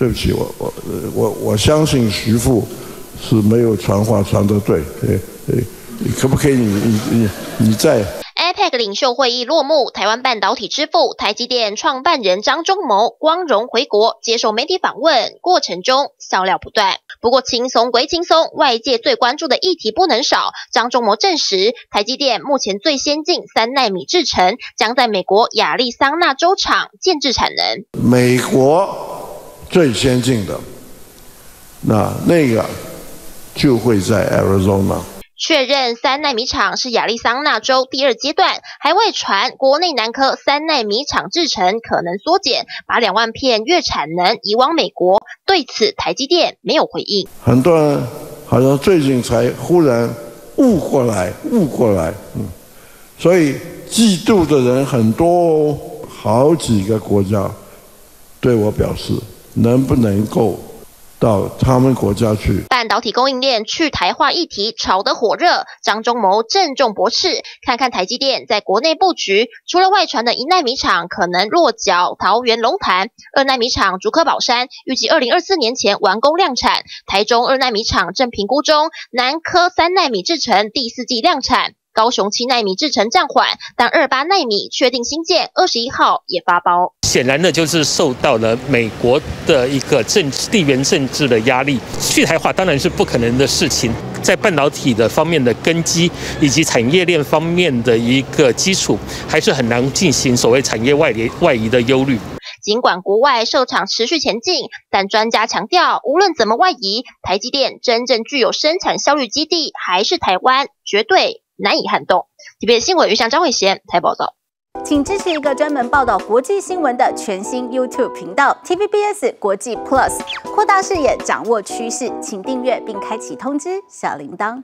对不起，我我我我相信徐父是没有传话传得对，诶诶，可不可以你你你你在？APEC 领袖会议落幕，台湾半导体之父台积电创办人张忠谋光荣回国，接受媒体访问过程中笑料不断。不过轻松归轻松，外界最关注的议题不能少。张忠谋证实，台积电目前最先进三纳米制程将在美国亚利桑那州厂建制产能。美国最先进的那那个就会在 Arizona。确认三纳米厂是亚利桑那州第二阶段，还未传国内南科三纳米厂制程可能缩减，把两万片月产能移往美国。对此，台积电没有回应。很多人好像最近才忽然悟过来，悟过来，嗯，所以嫉妒的人很多，好几个国家对我表示，能不能够？到他们国家去。半导体供应链去台化议题炒得火热，张忠谋郑重驳斥。看看台积电在国内布局，除了外传的一纳米厂可能落脚桃园龙潭，二纳米厂竹科宝山预计二零二四年前完工量产，台中二纳米厂正评估中，南科三纳米制成第四季量产。高雄七纳米制程暂缓，但二八纳米确定新建，二十一号也发包。显然呢，就是受到了美国的一个政治地缘政治的压力，去台化当然是不可能的事情。在半导体的方面的根基以及产业链方面的一个基础，还是很难进行所谓产业外联外移的忧虑。尽管国外设厂持续前进，但专家强调，无论怎么外移，台积电真正具有生产效率基地还是台湾，绝对。难以撼动。特别新闻，余向张伟贤台报道。请支持一个专门报道国际新闻的全新 YouTube 频道 TVBS 国际 Plus，扩大视野，掌握趋势。请订阅并开启通知小铃铛。